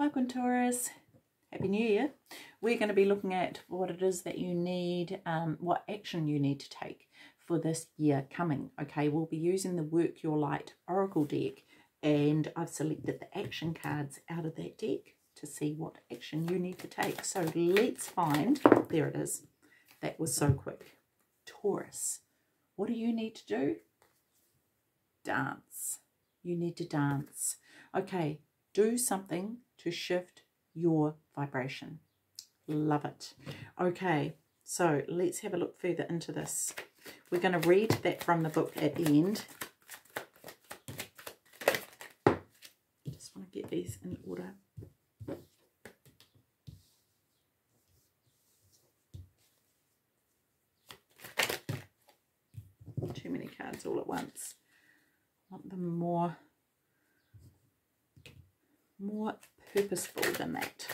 Welcome Taurus. Happy New Year. We're going to be looking at what it is that you need, um, what action you need to take for this year coming. Okay, we'll be using the Work Your Light Oracle deck and I've selected the action cards out of that deck to see what action you need to take. So let's find, there it is. That was so quick. Taurus, what do you need to do? Dance. You need to dance. Okay, do something to shift your vibration. Love it. Okay, so let's have a look further into this. We're going to read that from the book at the end. Just want to get these in order. Too many cards all at once. I want them more more purposeful than that.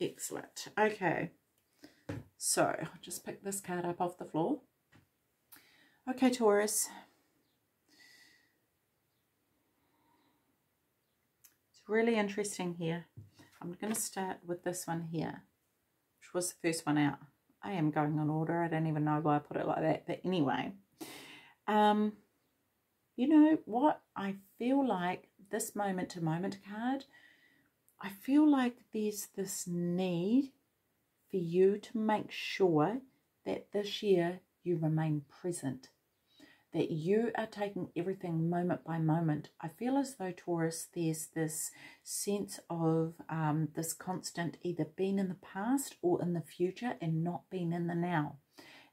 Excellent. Okay. So I'll just pick this card up off the floor. Okay, Taurus. It's really interesting here. I'm going to start with this one here, which was the first one out. I am going on order. I don't even know why I put it like that. But anyway, um, you know what? I feel like this moment to moment card, I feel like there's this need for you to make sure that this year you remain present, that you are taking everything moment by moment. I feel as though, Taurus, there's this sense of um, this constant either being in the past or in the future and not being in the now.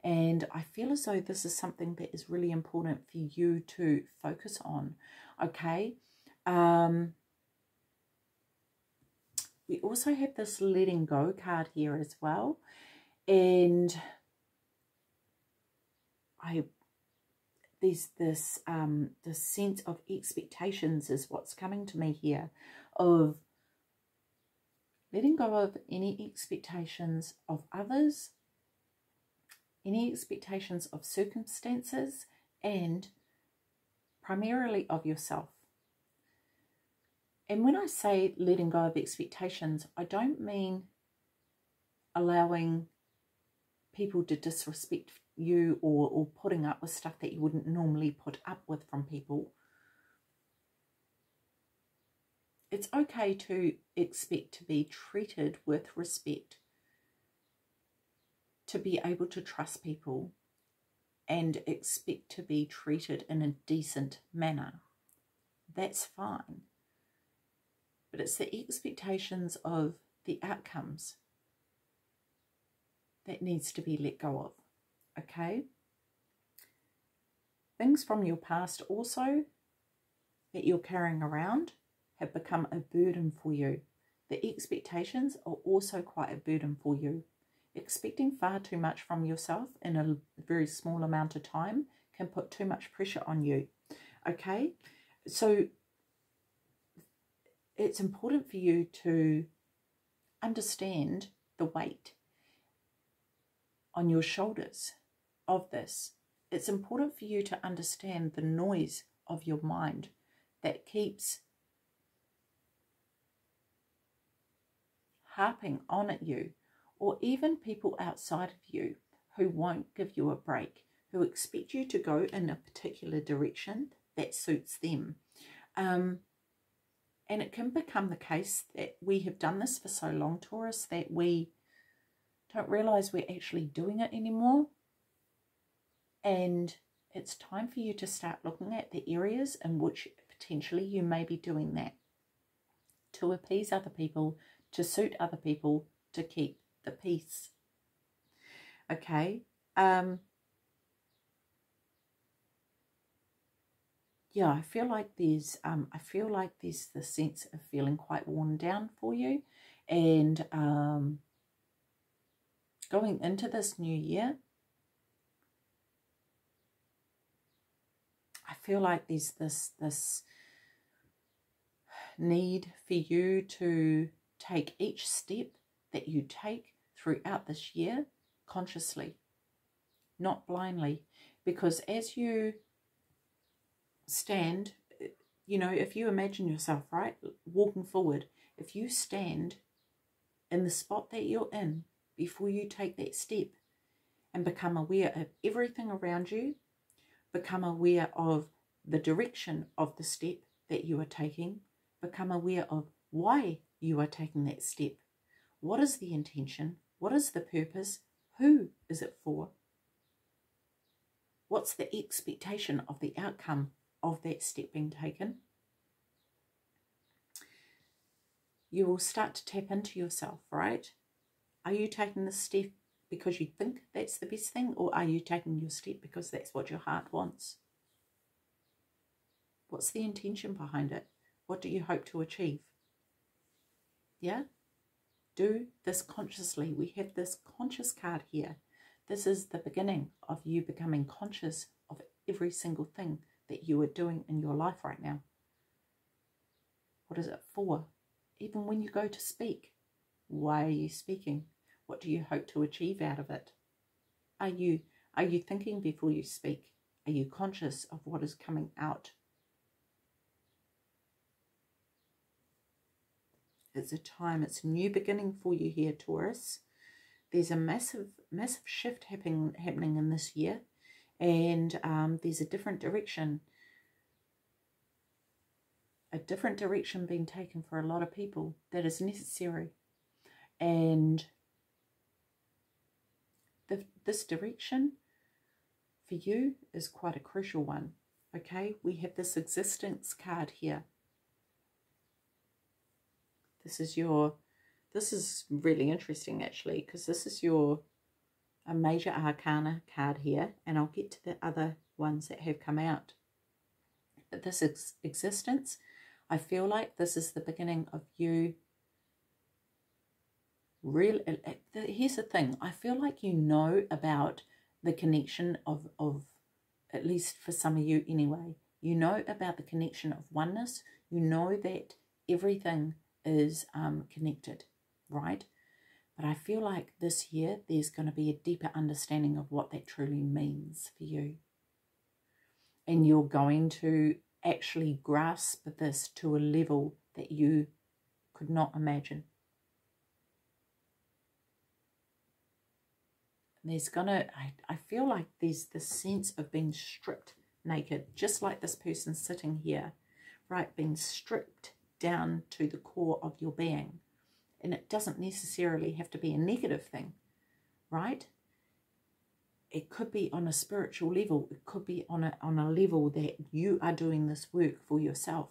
And I feel as though this is something that is really important for you to focus on, okay? Um, we also have this letting go card here as well. And I there's this um this sense of expectations is what's coming to me here of letting go of any expectations of others any expectations of circumstances and primarily of yourself. And when I say letting go of expectations I don't mean allowing people to disrespect you or, or putting up with stuff that you wouldn't normally put up with from people. It's okay to expect to be treated with respect, to be able to trust people and expect to be treated in a decent manner. That's fine. But it's the expectations of the outcomes that needs to be let go of okay? Things from your past also that you're carrying around have become a burden for you. The expectations are also quite a burden for you. Expecting far too much from yourself in a very small amount of time can put too much pressure on you. Okay, so it's important for you to understand the weight on your shoulders of this, it's important for you to understand the noise of your mind that keeps harping on at you, or even people outside of you who won't give you a break, who expect you to go in a particular direction that suits them. Um, and it can become the case that we have done this for so long, Taurus, that we don't realize we're actually doing it anymore. And it's time for you to start looking at the areas in which potentially you may be doing that to appease other people, to suit other people, to keep the peace. Okay. Um, yeah, I feel like there's um, I feel like there's the sense of feeling quite worn down for you, and um, going into this new year, feel like there's this this need for you to take each step that you take throughout this year consciously, not blindly. Because as you stand, you know, if you imagine yourself, right, walking forward, if you stand in the spot that you're in before you take that step and become aware of everything around you, become aware of the direction of the step that you are taking, become aware of why you are taking that step. What is the intention? What is the purpose? Who is it for? What's the expectation of the outcome of that step being taken? You will start to tap into yourself, right? Are you taking the step because you think that's the best thing, or are you taking your step because that's what your heart wants? What's the intention behind it? What do you hope to achieve? Yeah? Do this consciously. We have this conscious card here. This is the beginning of you becoming conscious of every single thing that you are doing in your life right now. What is it for? Even when you go to speak, why are you speaking? What do you hope to achieve out of it? Are you are you thinking before you speak? Are you conscious of what is coming out? It's a time, it's a new beginning for you here, Taurus. There's a massive, massive shift happening happening in this year, and um, there's a different direction. A different direction being taken for a lot of people that is necessary. And the, this direction for you is quite a crucial one. Okay, we have this existence card here. This is your, this is really interesting actually, because this is your a major arcana card here, and I'll get to the other ones that have come out. But this ex existence, I feel like this is the beginning of you real uh, uh, here's the thing i feel like you know about the connection of of at least for some of you anyway you know about the connection of oneness you know that everything is um, connected right? But i feel like this year there's going to be a deeper understanding of what that truly means for you. And you're going to actually grasp this to a level that you could not imagine. There's gonna I, I feel like there's this sense of being stripped naked just like this person sitting here right? Being stripped down to the core of your being. And it doesn't necessarily have to be a negative thing right? It could be on a spiritual level. It could be on a on a level that you are doing this work for yourself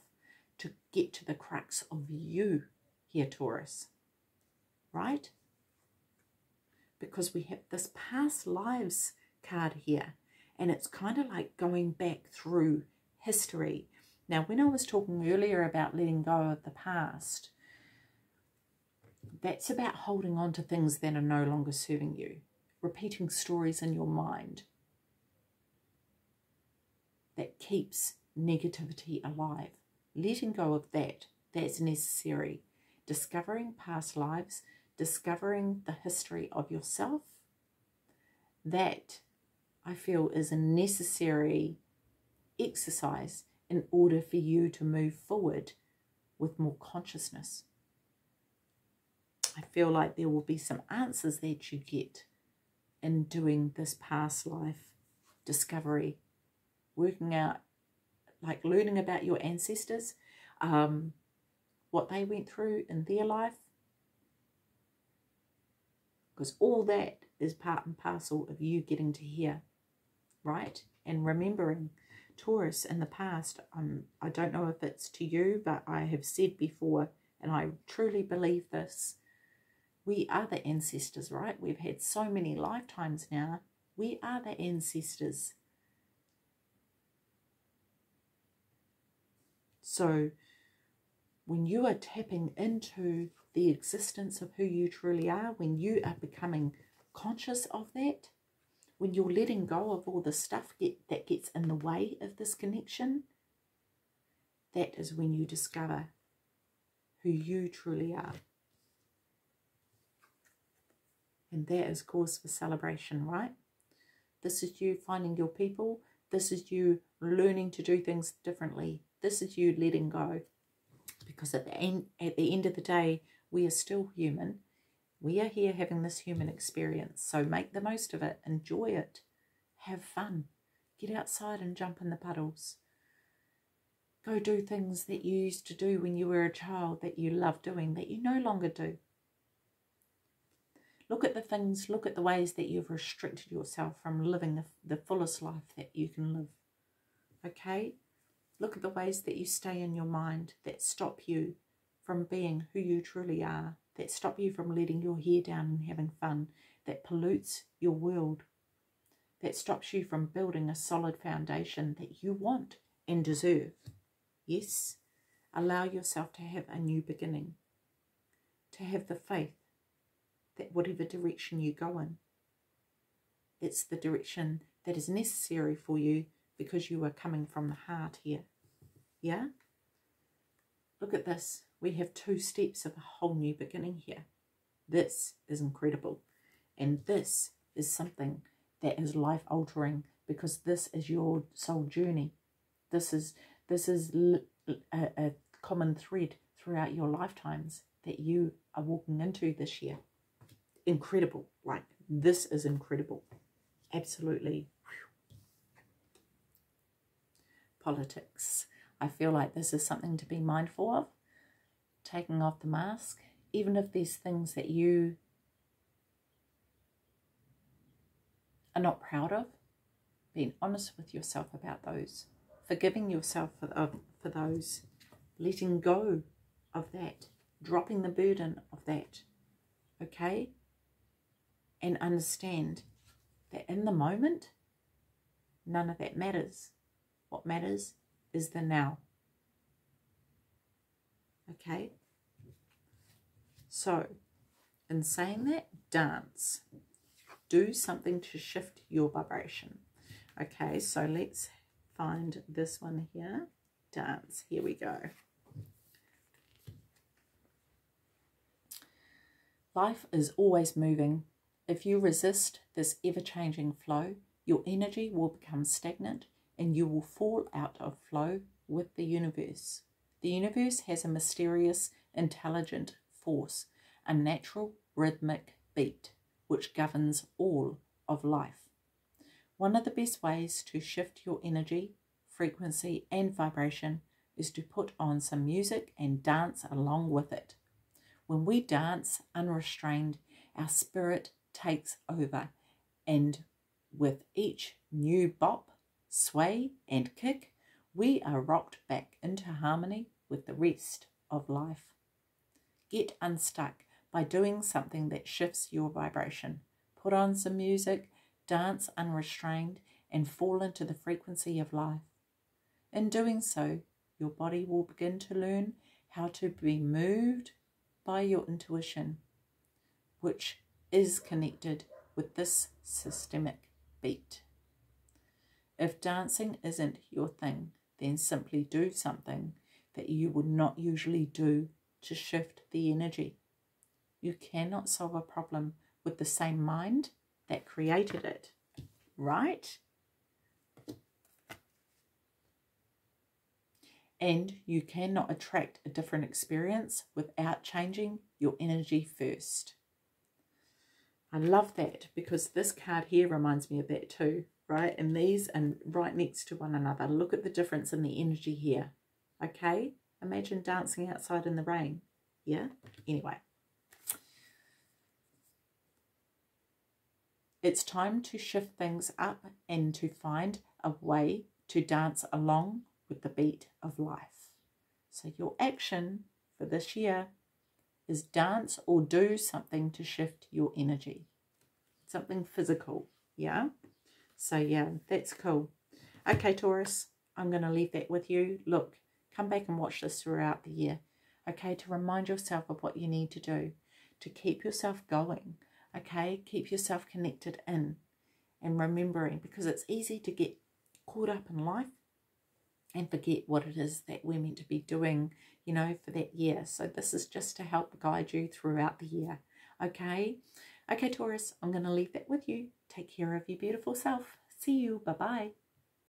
to get to the crux of you here taurus right? Because we have this past lives card here and it's kind of like going back through history. Now, when I was talking earlier about letting go of the past, that's about holding on to things that are no longer serving you, repeating stories in your mind that keeps negativity alive. Letting go of that, that's necessary. Discovering past lives, discovering the history of yourself, that I feel is a necessary exercise in order for you to move forward with more consciousness. I feel like there will be some answers that you get in doing this past life discovery, working out, like learning about your ancestors, um, what they went through in their life, because all that is part and parcel of you getting to here, right? And remembering Taurus in the past, um, I don't know if it's to you, but I have said before, and I truly believe this, we are the ancestors, right? We've had so many lifetimes now. We are the ancestors. So when you are tapping into the existence of who you truly are, when you are becoming conscious of that, when you're letting go of all the stuff get, that gets in the way of this connection, that is when you discover who you truly are. And that is cause for celebration, right? This is you finding your people. This is you learning to do things differently. This is you letting go. Because at the end, at the end of the day, we are still human. We are here having this human experience. So make the most of it. Enjoy it. Have fun. Get outside and jump in the puddles. Go do things that you used to do when you were a child that you love doing that you no longer do. Look at the things, look at the ways that you've restricted yourself from living the, the fullest life that you can live. Okay? Look at the ways that you stay in your mind that stop you from being who you truly are, that stop you from letting your hair down and having fun, that pollutes your world, that stops you from building a solid foundation that you want and deserve. Yes, allow yourself to have a new beginning, to have the faith that whatever direction you go in, it's the direction that is necessary for you because you are coming from the heart here. Yeah? Look at this. We have two steps of a whole new beginning here. This is incredible. And this is something that is life altering because this is your soul journey. This is this is a, a common thread throughout your lifetimes that you are walking into this year incredible. Like, this is incredible. Absolutely. Politics. I feel like this is something to be mindful of. Taking off the mask, even if there's things that you are not proud of, being honest with yourself about those, forgiving yourself for, of, for those, letting go of that, dropping the burden of that. Okay? and understand that in the moment, none of that matters. What matters is the now. Okay? So, in saying that, dance. Do something to shift your vibration. Okay, so let's find this one here. Dance. Here we go. Life is always moving if you resist this ever changing flow, your energy will become stagnant and you will fall out of flow with the universe. The universe has a mysterious, intelligent force, a natural rhythmic beat which governs all of life. One of the best ways to shift your energy, frequency, and vibration is to put on some music and dance along with it. When we dance unrestrained, our spirit takes over, and with each new bop, sway, and kick, we are rocked back into harmony with the rest of life. Get unstuck by doing something that shifts your vibration. Put on some music, dance unrestrained, and fall into the frequency of life. In doing so, your body will begin to learn how to be moved by your intuition, which is connected with this systemic beat. If dancing isn't your thing, then simply do something that you would not usually do to shift the energy. You cannot solve a problem with the same mind that created it, right? And you cannot attract a different experience without changing your energy first. I love that because this card here reminds me of that too, right? And these and right next to one another. Look at the difference in the energy here, okay? Imagine dancing outside in the rain, yeah? Anyway. It's time to shift things up and to find a way to dance along with the beat of life. So your action for this year is dance or do something to shift your energy. Something physical, yeah? So, yeah, that's cool. Okay, Taurus, I'm going to leave that with you. Look, come back and watch this throughout the year, okay, to remind yourself of what you need to do, to keep yourself going, okay? Keep yourself connected in and remembering because it's easy to get caught up in life and forget what it is that we're meant to be doing, you know, for that year. So this is just to help guide you throughout the year. Okay. Okay, Taurus, I'm going to leave that with you. Take care of your beautiful self. See you. Bye-bye.